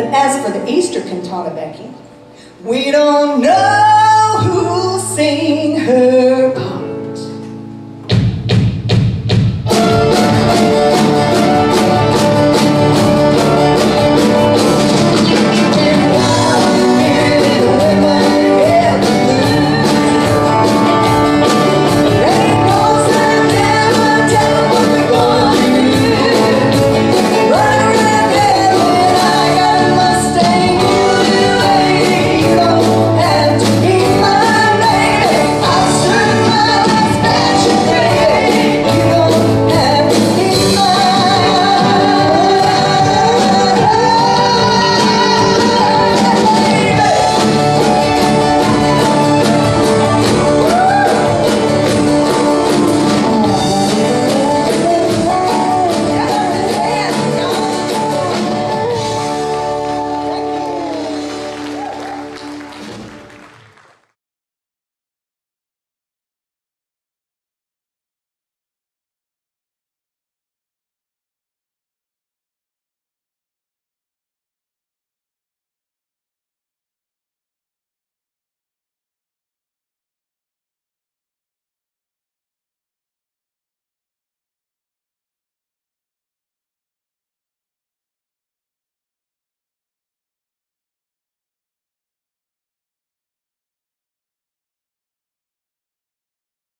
But as for the Easter cantata Becky, we don't know who'll sing.